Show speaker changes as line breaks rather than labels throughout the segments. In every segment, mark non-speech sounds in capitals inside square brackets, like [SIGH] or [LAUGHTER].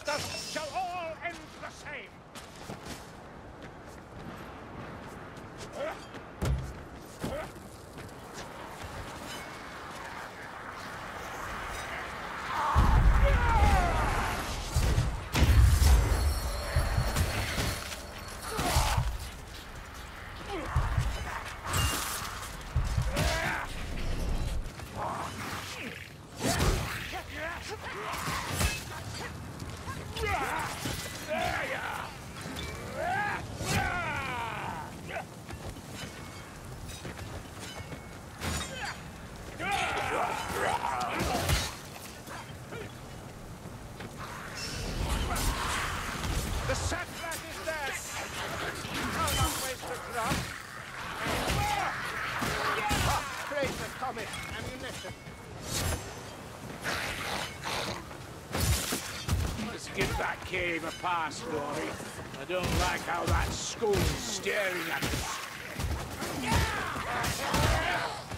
That's Carbine ammunition. Let's give that cave a pass, Dory. I don't like how that school's staring at us. Yeah!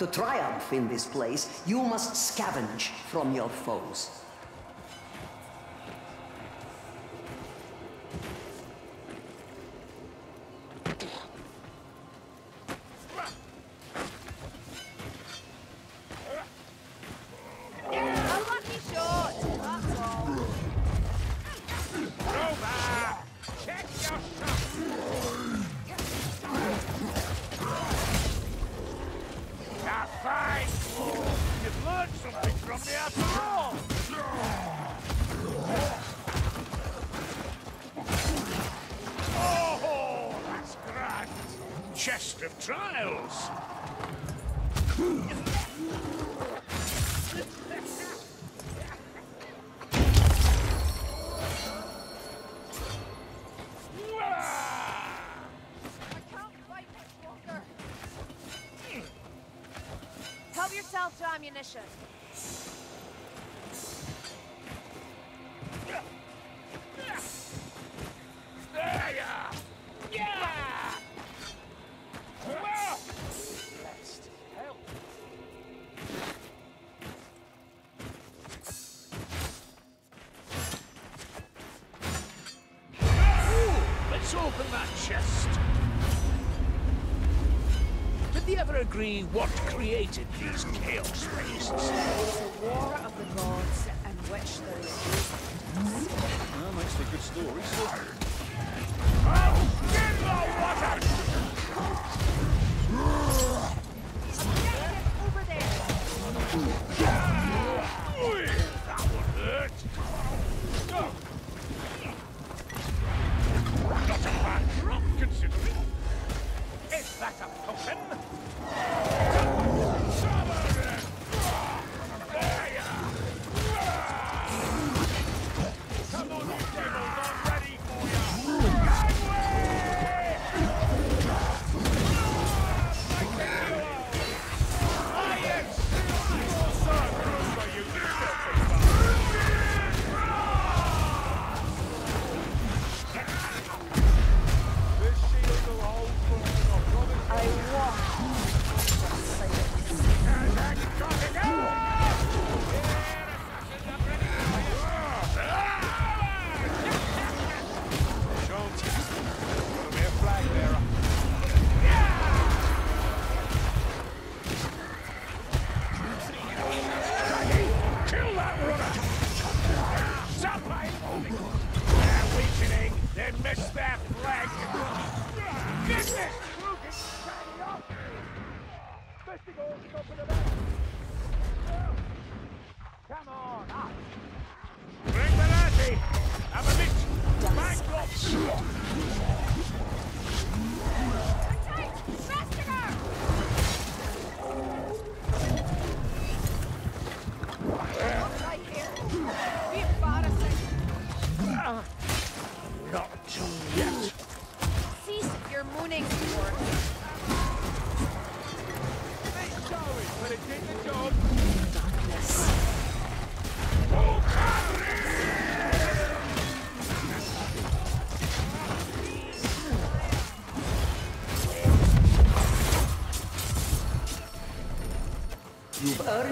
To
triumph in this place, you must scavenge from your foes.
me after all! Oh, that's grand! Chest of trials! what created these chaos wastes.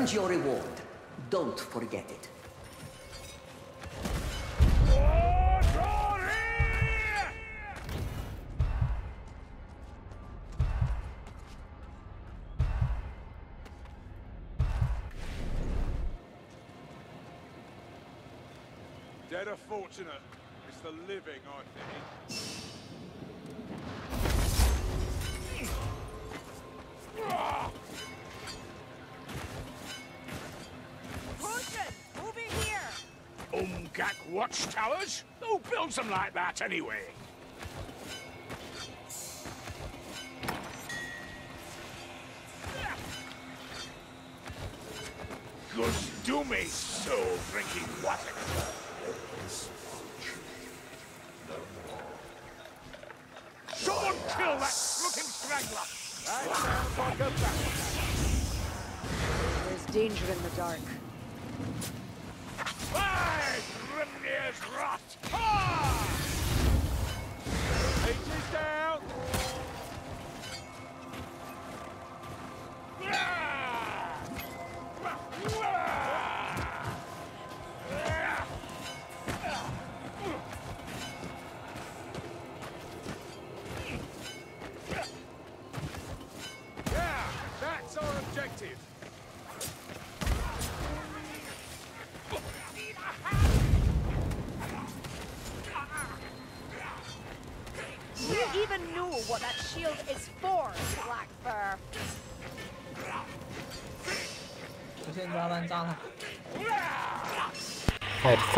your
reward. Don't forget.
Watchtowers? Who builds them like that anyway? Good do me so drinking water. Someone kill that looking strangler!
Right,
There's danger in the dark.
There's rot!
Ha! It is
there!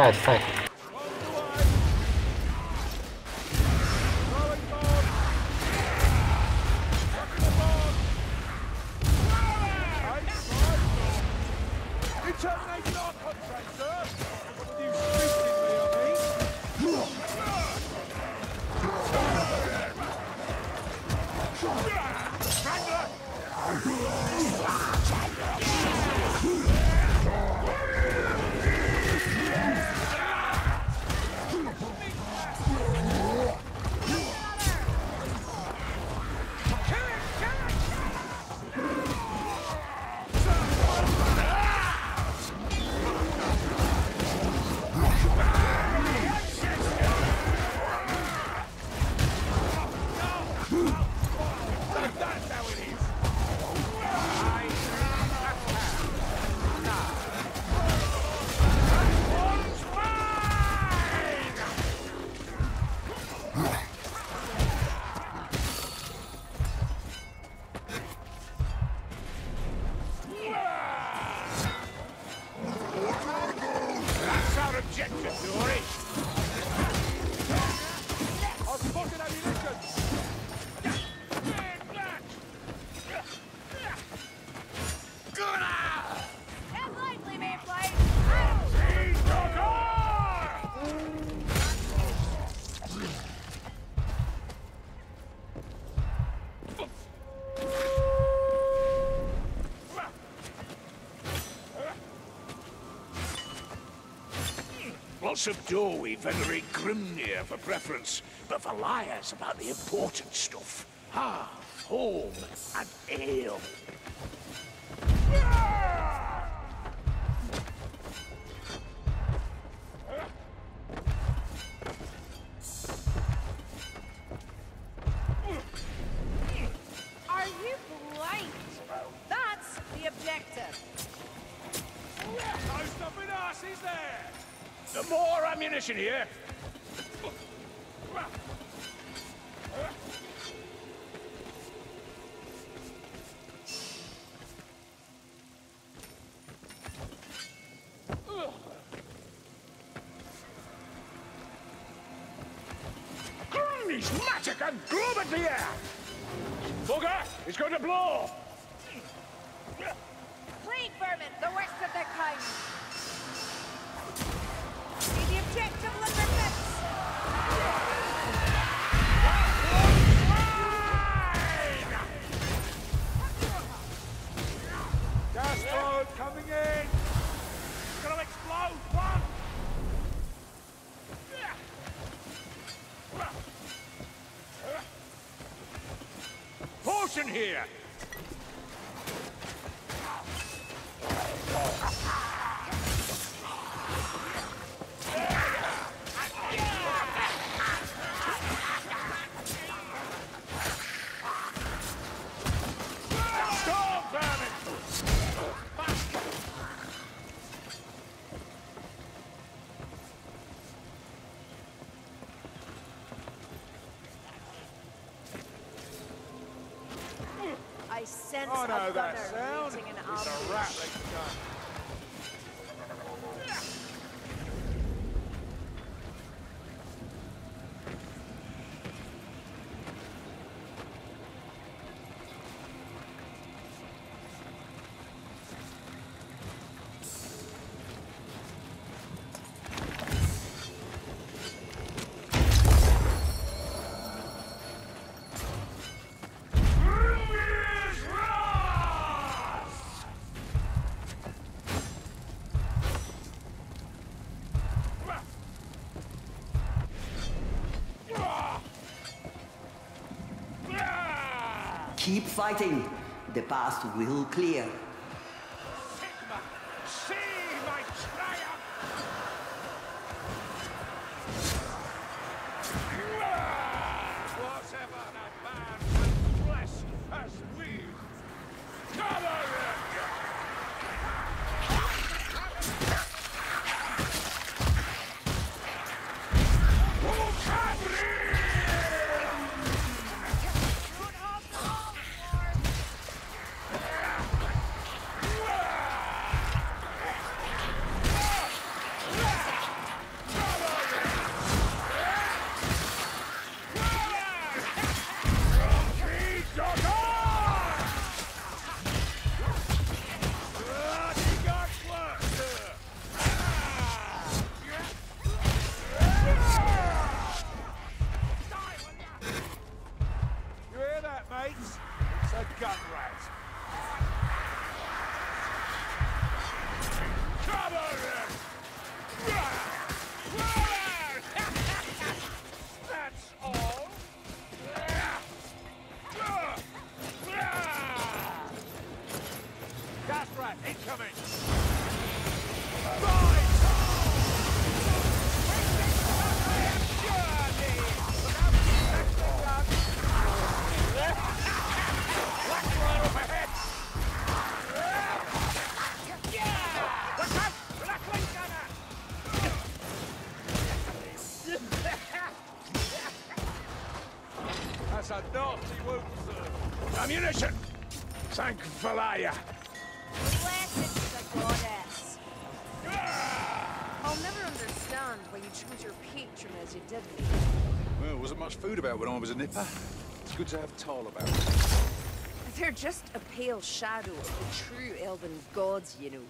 fight, fight.
Lots of dawi venerate Grimnir for preference, but for liars about the important stuff. Ah, home and ale. Magic and globe at the air! Bugger! It's going to blow!
Plague vermin, the worst of their kind. See the objective lumberments.
Gas road coming in!
It's gonna explode! One! Potion here!
Keep fighting. The path will clear.
Thank Valaya!
Blessed be the goddess. I'll never understand why you chose your patron as you did me.
Well, wasn't much food about when I was a nipper. It's good to have Taal about.
They're just a pale shadow of the true elven gods, you know.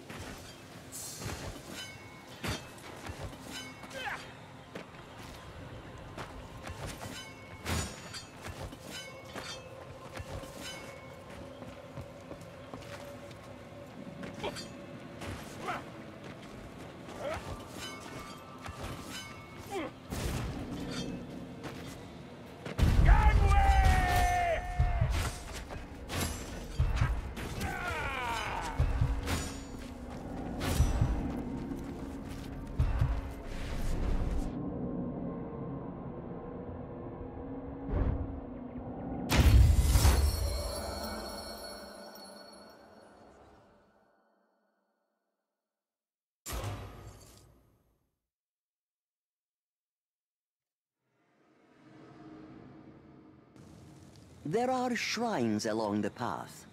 There are shrines along the path.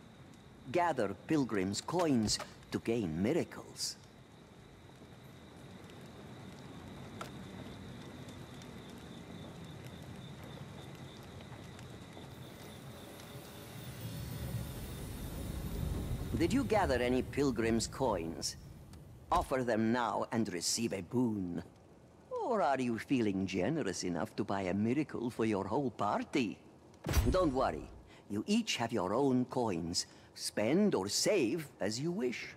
Gather pilgrims' coins to gain miracles. Did you gather any pilgrims' coins? Offer them now and receive a boon. Or are you feeling generous enough to buy a miracle for your whole party? Don't worry. You each have your own coins. Spend or save as you wish.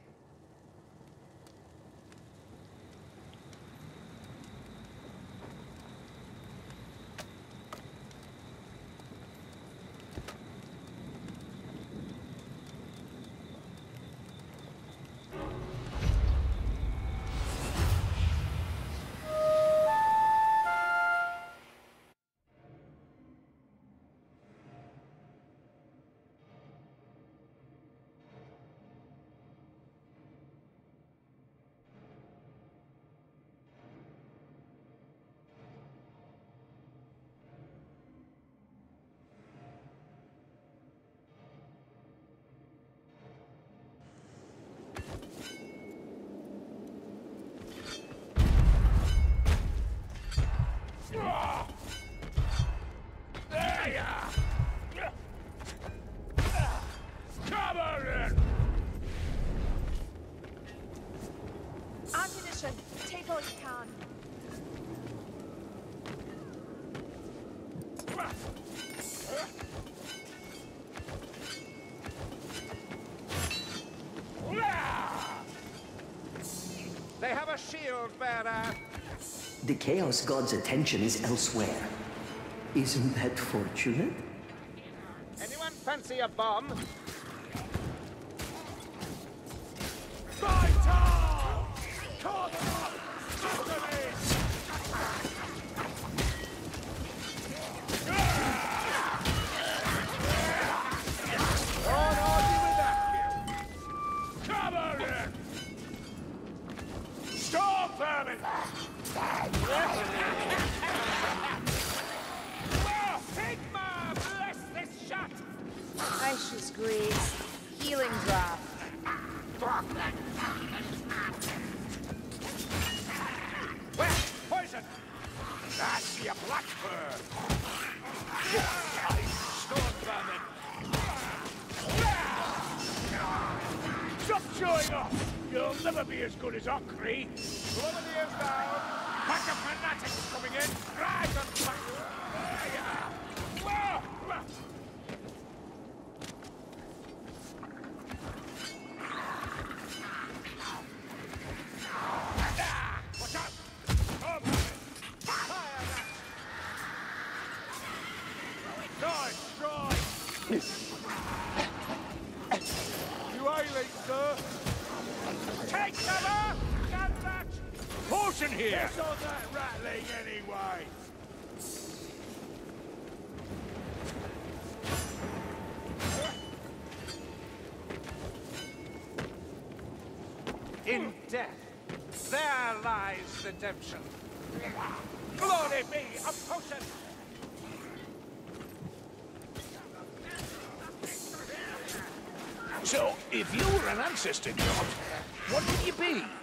Shield bearer.
The Chaos God's attention is elsewhere. Isn't that fortunate?
Anyone fancy a bomb?
Never be
redemption.
Glory be! A potion! So, if you were an ancestor god, what would you be?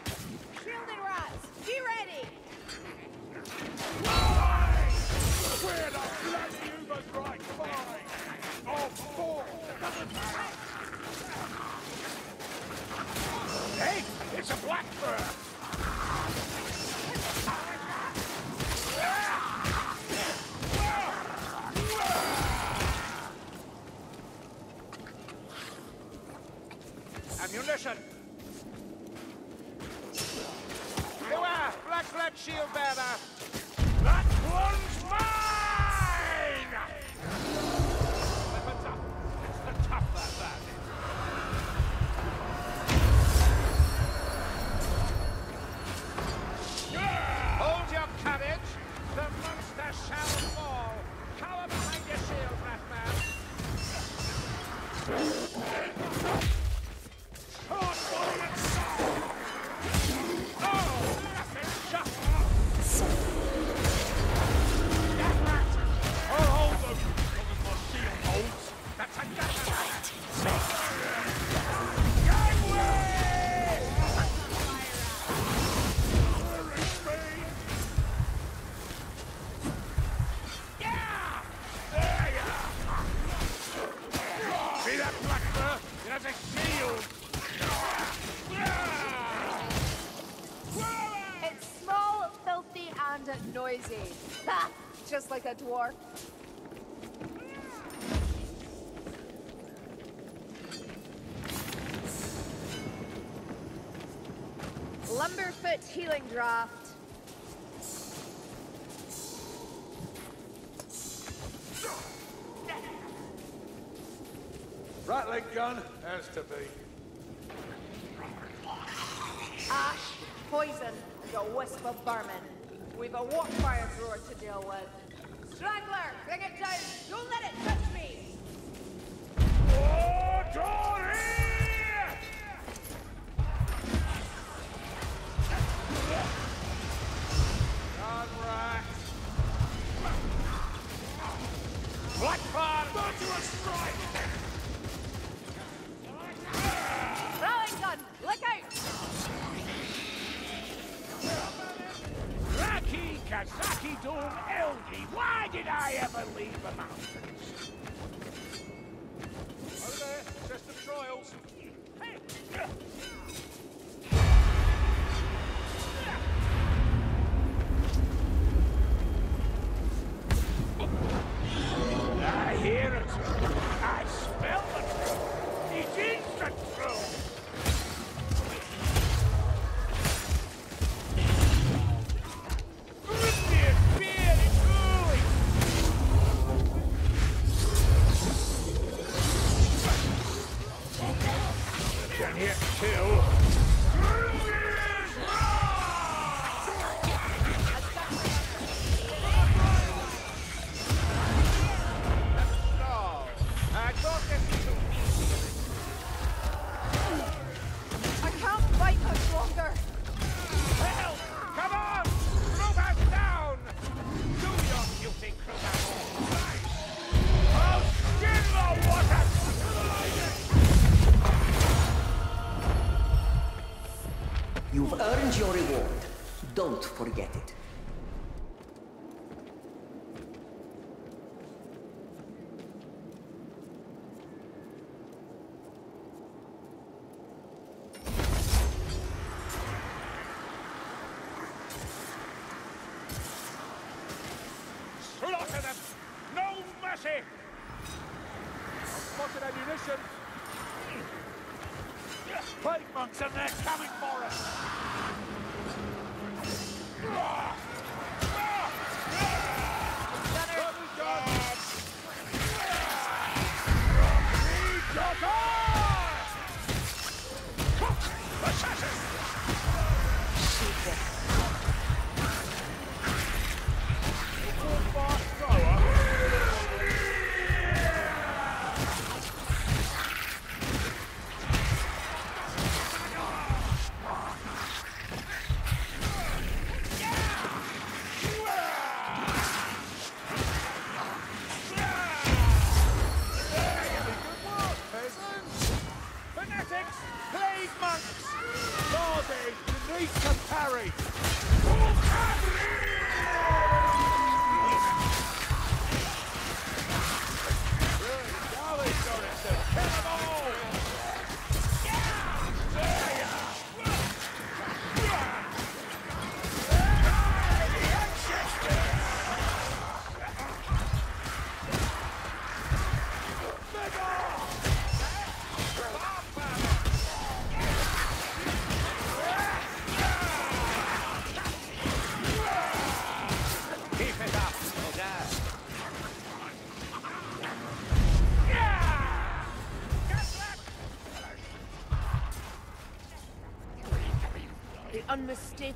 like a dwarf. Lumberfoot healing draft.
Right leg gun has to be.
Ash, poison, and a wisp of vermin. We've a walk fire drawer to deal with. Strangler, bring it down. Don't let it
Elgi, why did I ever leave
him out? don't forget.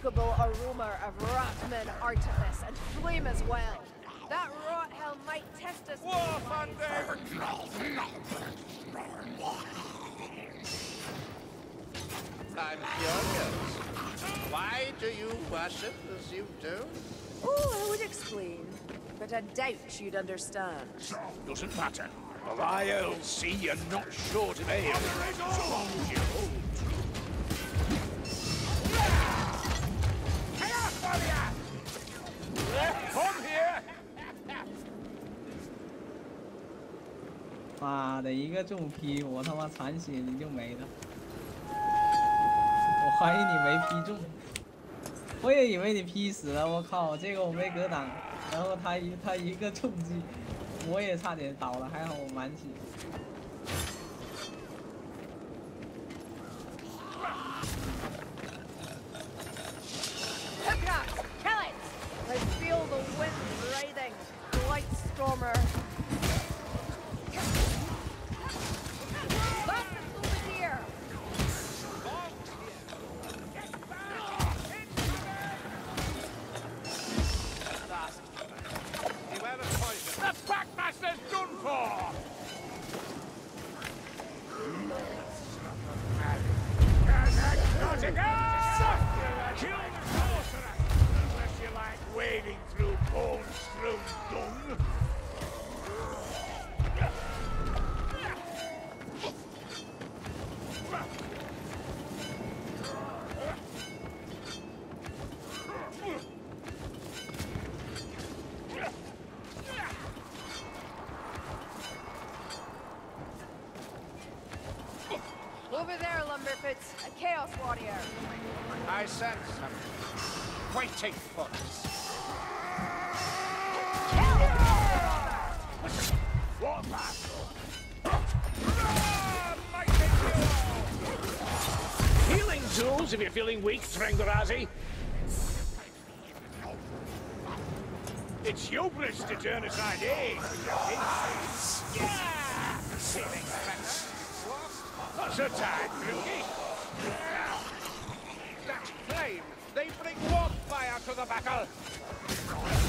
Unmistakable aroma of Rotman artifice and flame as well. That rot hell might test us.
War funding!
I'm curious. Why do you worship as you do?
Oh, I would explain, but I doubt you'd understand.
Doesn't matter. But I'll see you're not short of ale. Come [LAUGHS] here!
妈的，一个重劈，我他妈残血你就没了。我怀疑你没劈中，我也以为你劈死了。我靠，这个我没格挡，然后他一他一个重击，我也差点倒了，还好我满血。
Trengarazi. It's hubris to turn aside aid. Yeah! Tight, Brookie.
That flame! They bring warm fire to the battle!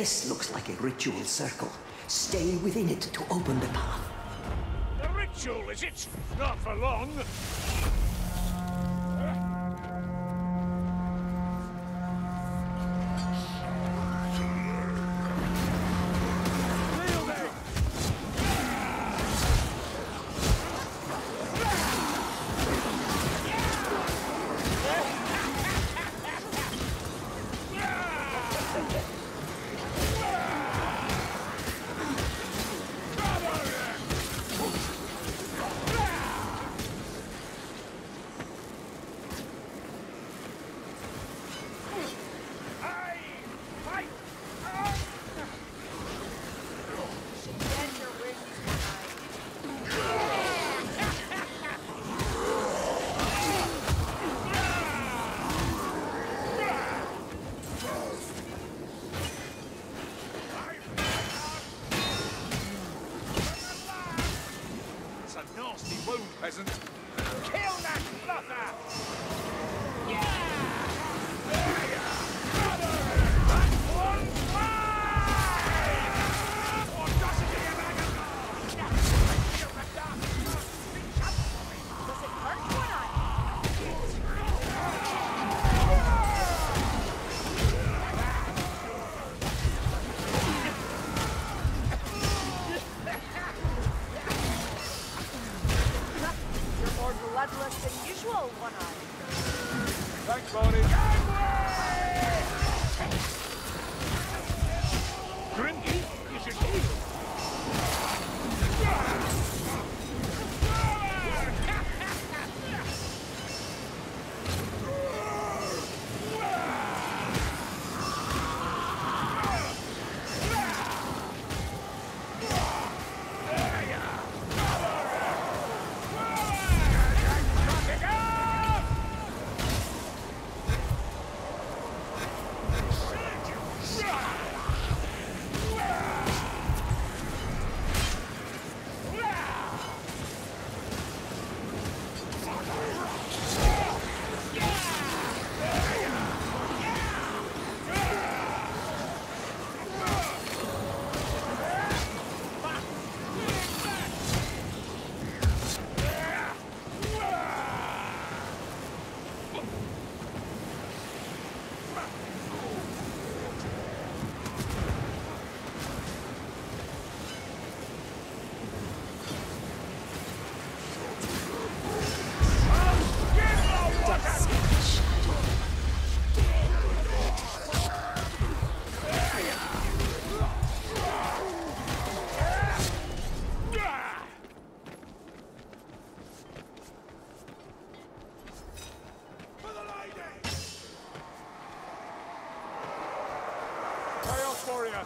This looks like a ritual circle. Stay within it to open the path.
The ritual, is it? Not for long.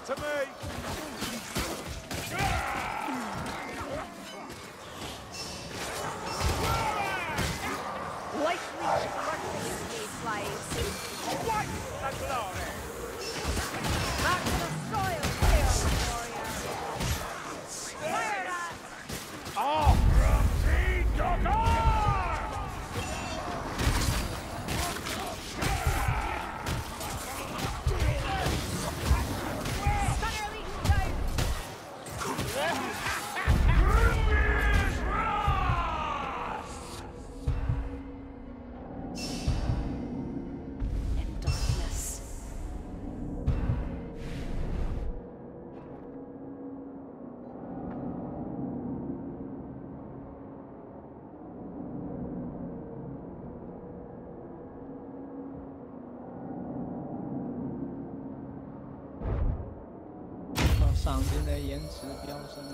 to me.
赏金的颜值飙升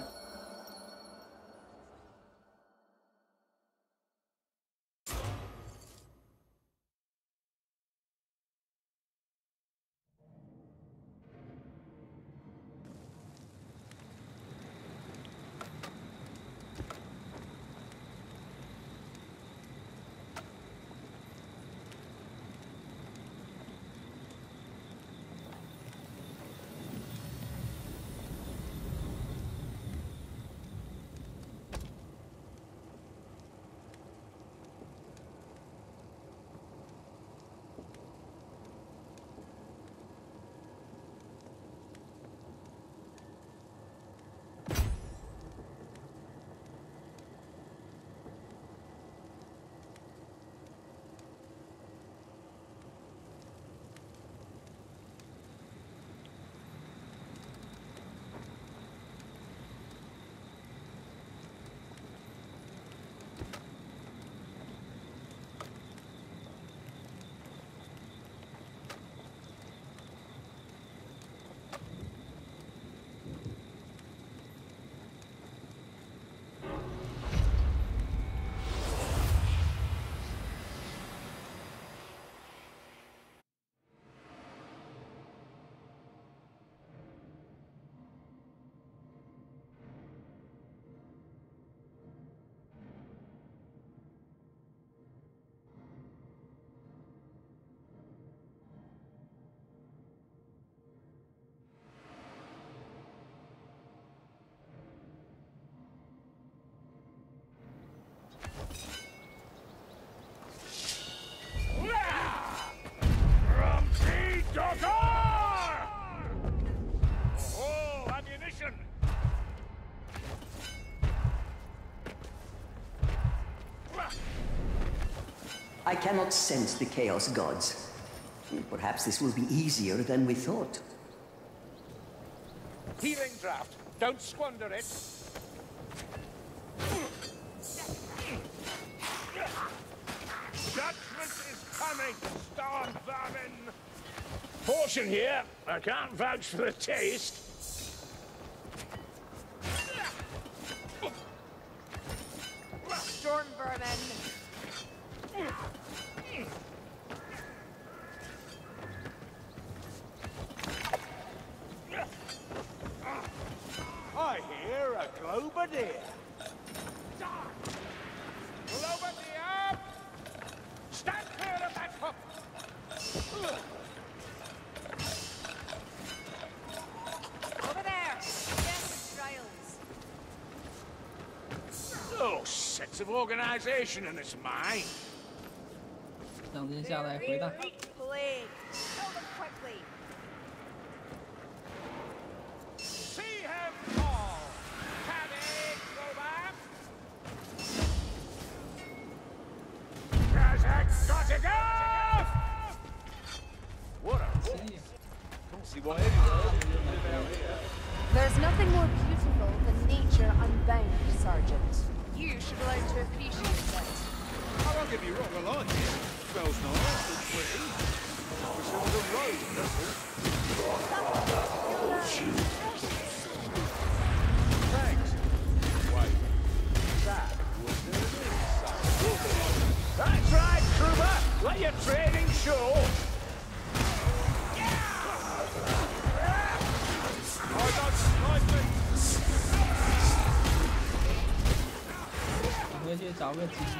I cannot sense the Chaos Gods. Perhaps this will be easier than we thought.
Healing draft. Don't squander it. Portion here. I can't vouch for the taste, organization and it's mine.
等一下来回
答。
哥去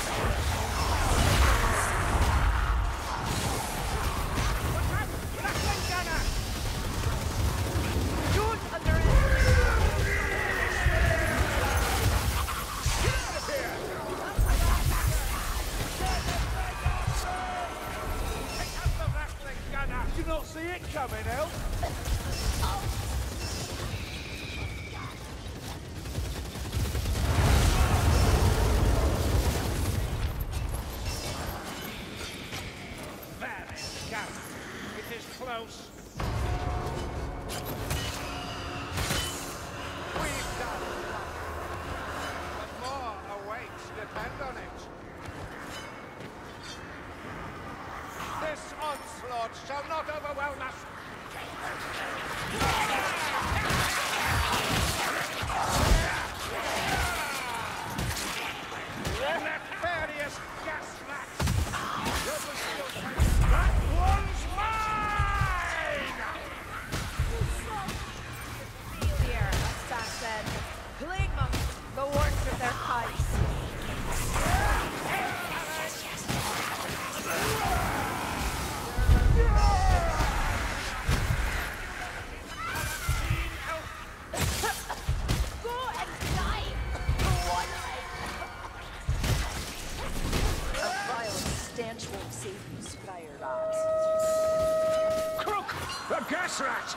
The
rat!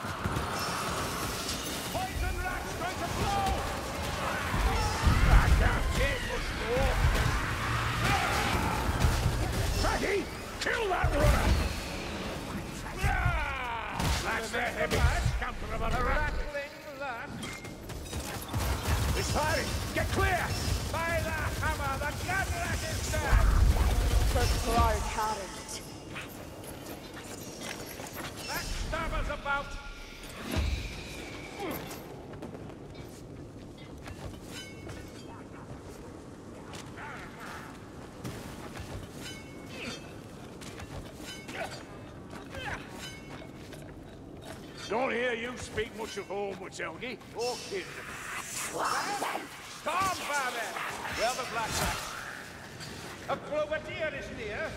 Poison rat's going to blow! Back out, it must go. Fatty, kill that runner! That's the heavy scamper of a
A
rat.
rattling rat.
It's firing! Get clear!
By the hammer, the gun rat is dead.
For Clark Harrod.
Backstabber's about! Don't hear you speak much of home, Witzelgi, or kin.
Storm father. Where the black rat? A Globadier is near.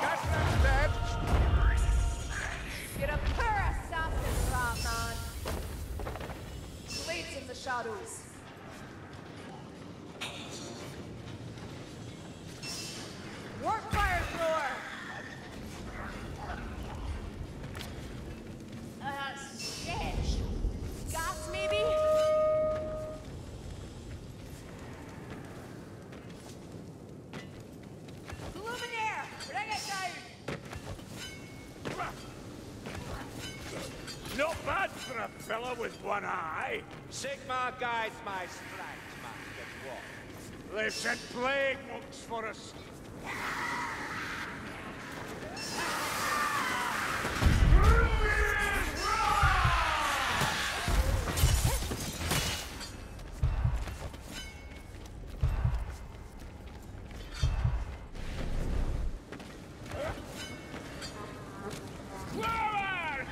Gas rat's dead.
You're a poor assassin, rat man. Waits in the shadows.
With one eye.
Sigmar guides my stripes, Master Dwarf.
They sent plague monks for us. Forward!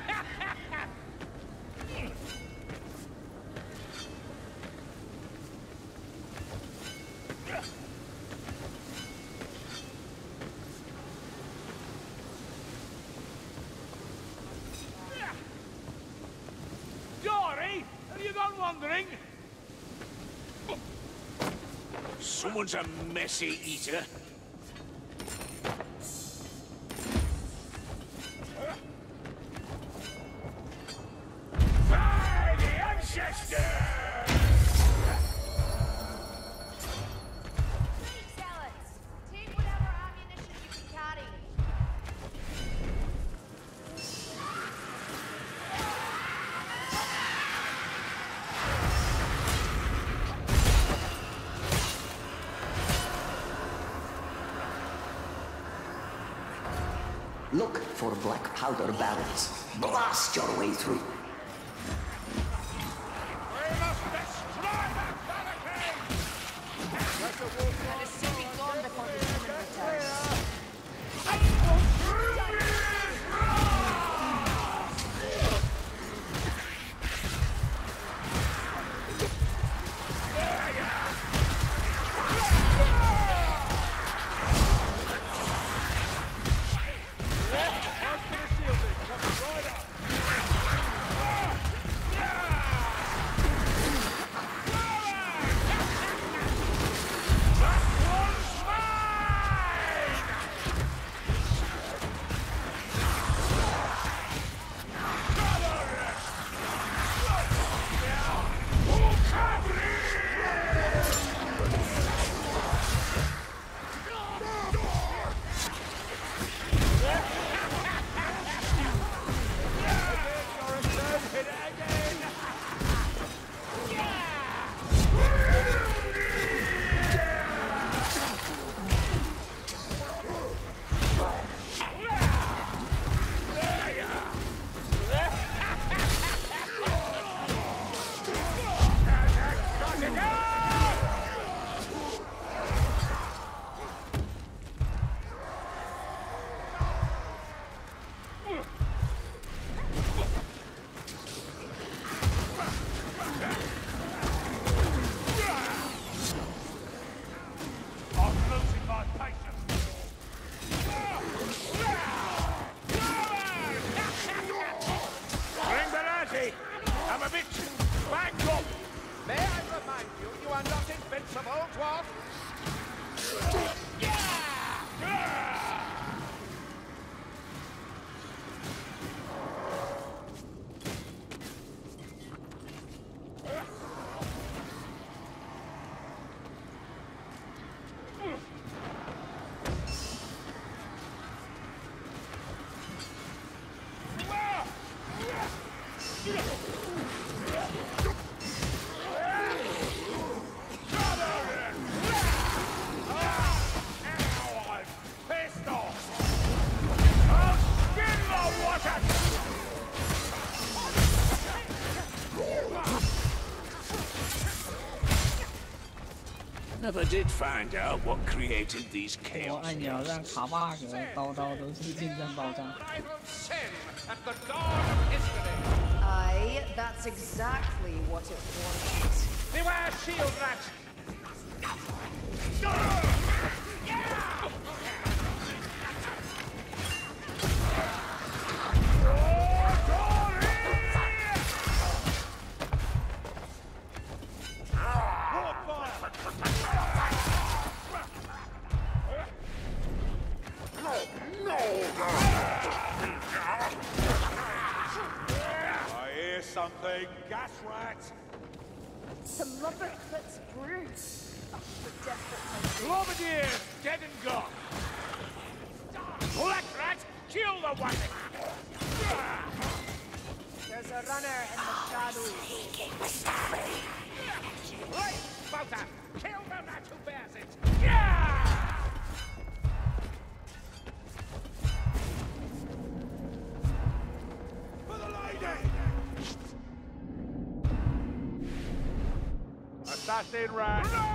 Dory, have you gone wandering? Someone's a messy eater.
Powder barrels.
Never did find out what created these
我
chaos.
按钮让卡 bug 刀刀都是近战爆炸。
Rival sin at the dawn of history.
Aye, that's exactly what it was.
Beware shield rat!
stayed
right.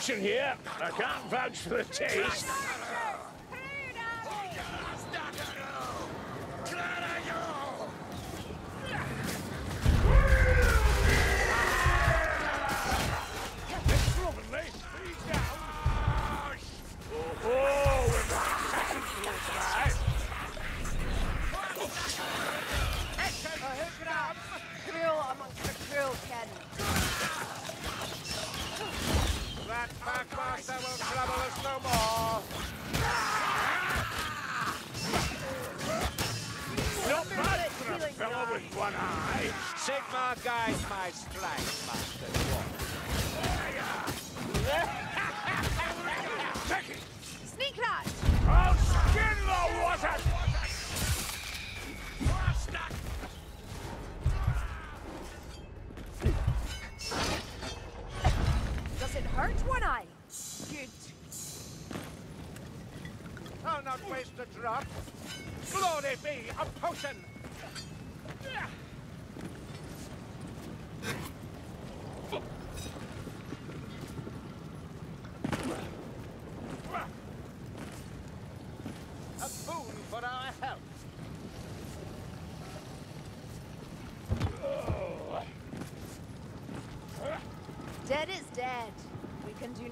caution here. I can't vouch for the taste.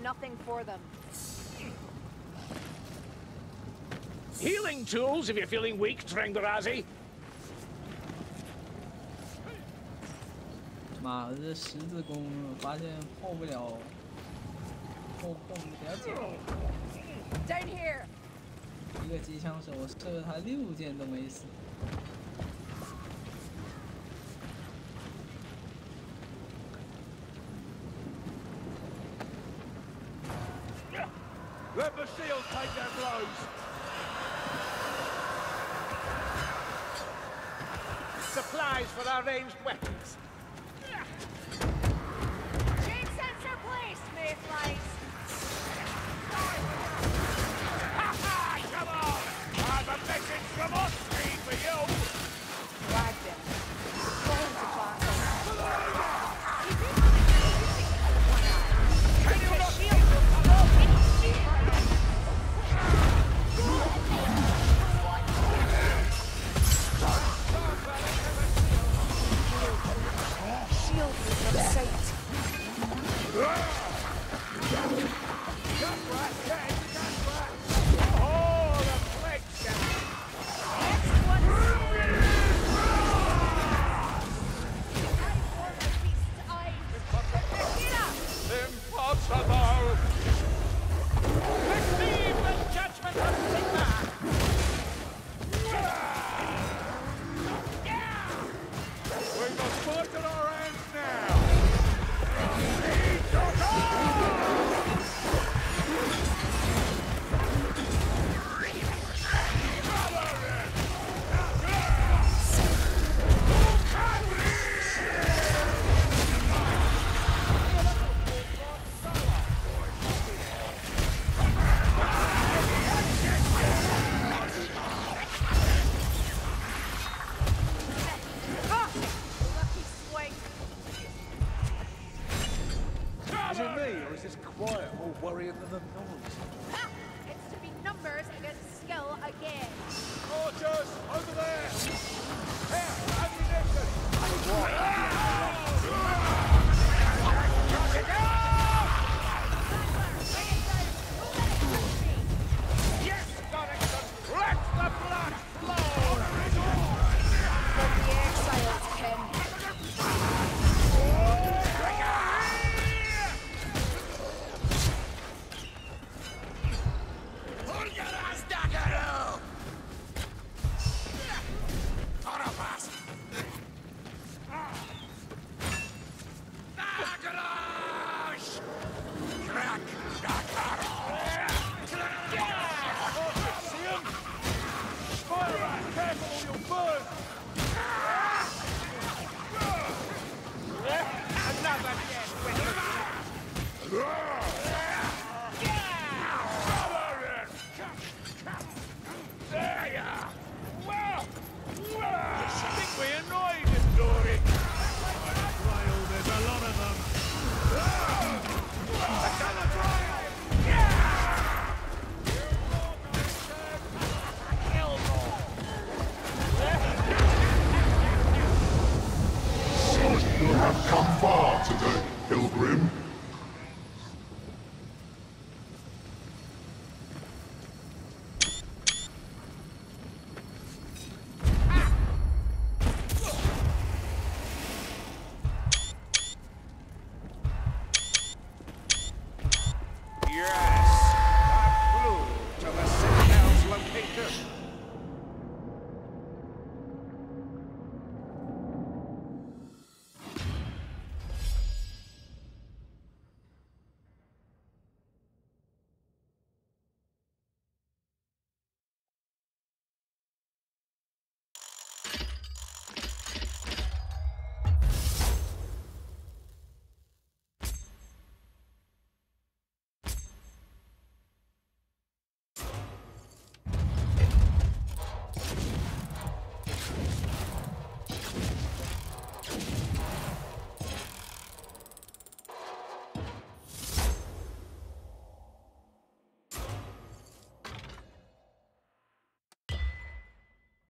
nothing for them.
Healing tools if you're feeling weak, Trengarazi.
Down here.
一个机枪手射他六箭都没死。
arranged
weapon.